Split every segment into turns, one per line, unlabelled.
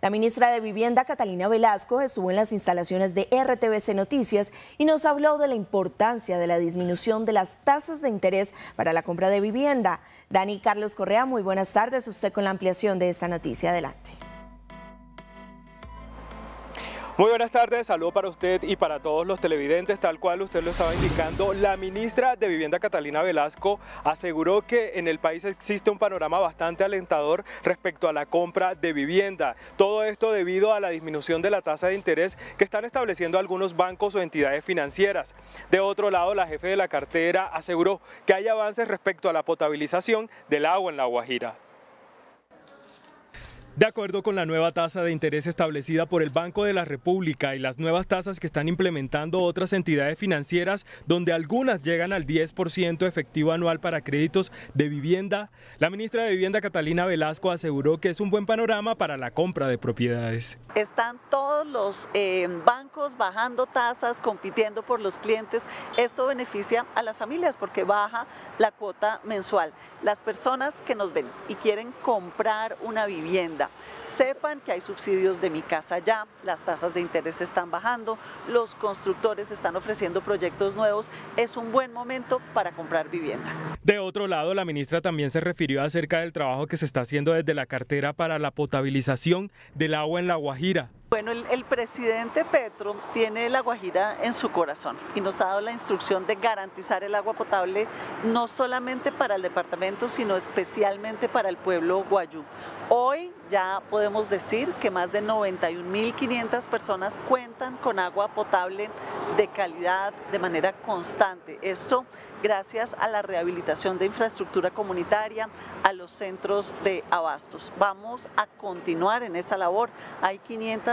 La ministra de Vivienda, Catalina Velasco, estuvo en las instalaciones de RTBC Noticias y nos habló de la importancia de la disminución de las tasas de interés para la compra de vivienda. Dani Carlos Correa, muy buenas tardes. Usted con la ampliación de esta noticia. Adelante.
Muy buenas tardes, saludo para usted y para todos los televidentes, tal cual usted lo estaba indicando. La ministra de Vivienda Catalina Velasco aseguró que en el país existe un panorama bastante alentador respecto a la compra de vivienda. Todo esto debido a la disminución de la tasa de interés que están estableciendo algunos bancos o entidades financieras. De otro lado, la jefe de la cartera aseguró que hay avances respecto a la potabilización del agua en La Guajira. De acuerdo con la nueva tasa de interés establecida por el Banco de la República y las nuevas tasas que están implementando otras entidades financieras, donde algunas llegan al 10% efectivo anual para créditos de vivienda, la ministra de Vivienda Catalina Velasco aseguró que es un buen panorama para la compra de propiedades.
Están todos los eh, bancos bajando tasas, compitiendo por los clientes. Esto beneficia a las familias porque baja la cuota mensual. Las personas que nos ven y quieren comprar una vivienda, Sepan que hay subsidios de mi casa ya, las tasas de interés están bajando, los constructores están ofreciendo proyectos nuevos, es un buen momento para comprar vivienda.
De otro lado, la ministra también se refirió acerca del trabajo que se está haciendo desde la cartera para la potabilización del agua en La Guajira.
Bueno, el, presidente Petro tiene la Guajira en su corazón y nos ha dado la instrucción de garantizar el agua potable no solamente para el departamento, sino especialmente para el pueblo guayú. Hoy ya podemos decir que más de 91.500 personas cuentan con agua potable de calidad de manera constante. Esto gracias a la rehabilitación de infraestructura comunitaria, a los centros de abastos. Vamos a continuar en esa labor. Hay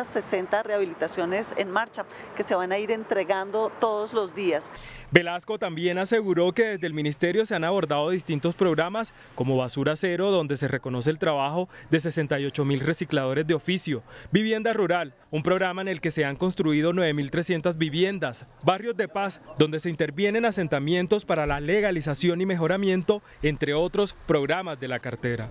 560 rehabilitaciones en marcha que se van a ir entregando todos los días.
Velasco también aseguró que desde el ministerio se han abordado distintos programas como Basura Cero, donde se reconoce el trabajo de 68 mil recicladores de oficio, Vivienda Rural, un programa en el que se han construido 9.300 viviendas, Barrios de Paz, donde se intervienen asentamientos para la legalización y mejoramiento, entre otros programas de la cartera.